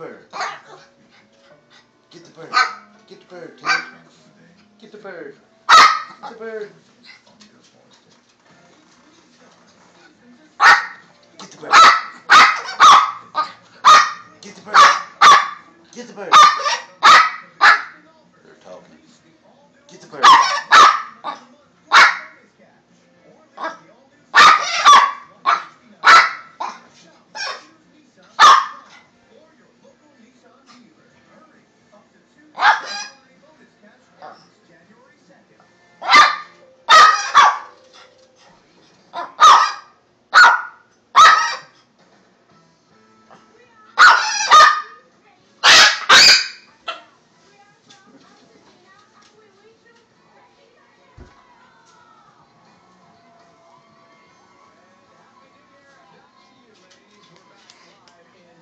bird. Get the bird. Get the bird, Ted. Get the bird. Get the bird. Get the bird. Get the bird. Get the bird. They're talking. Get the bird.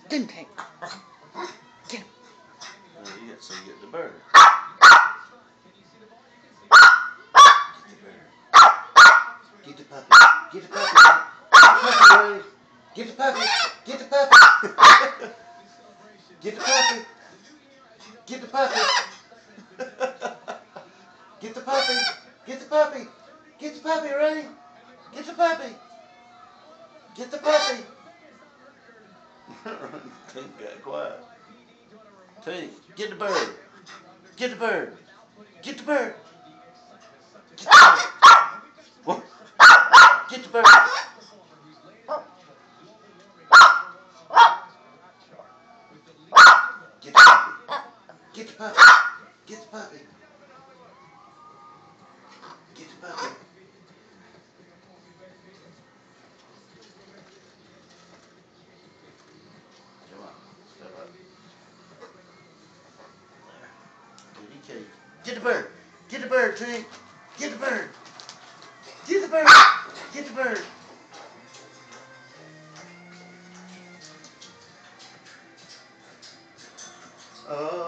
Get him, Tank. Get him. Oh, you got, so you get the bird. Get the bird. Get the puppy. Get the puppy. Get the puppy. Ray. Get the puppy. Get the puppy. Get the puppy. Get the puppy. Get the puppy. Get the puppy, Ray. Get the puppy. Get the puppy. Tink got uh, quiet. Tink, get the bird. Get the bird. Get the bird. Get the bird. Get the bird. Get the puppy. Get the puppy. Get the puppy. Get the puppy. Cake. Get the bird. Get the bird. Get the bird. Get the bird. Get the bird. Oh,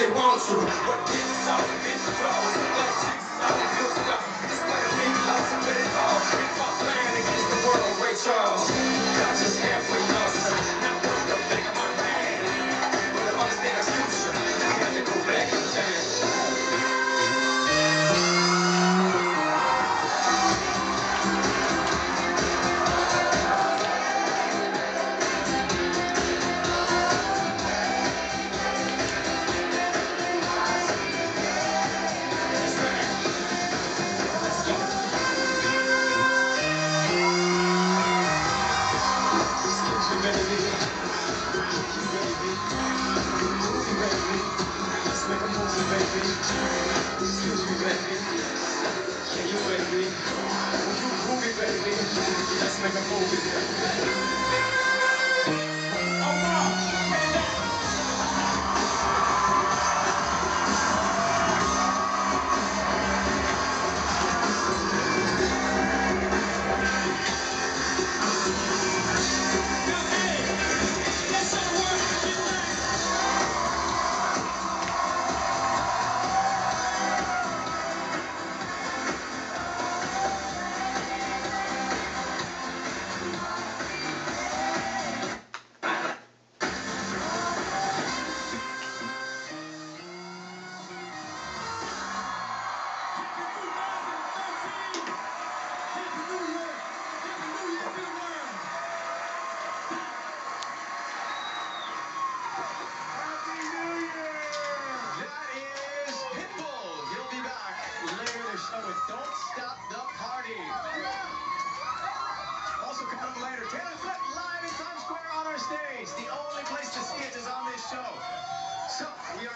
They want to. But this is all the bitch clothes.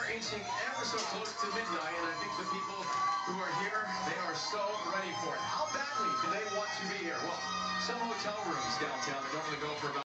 Inching ever so close to midnight, and I think the people who are here, they are so ready for it. How badly do they want to be here? Well, some hotel rooms downtown, they normally go for about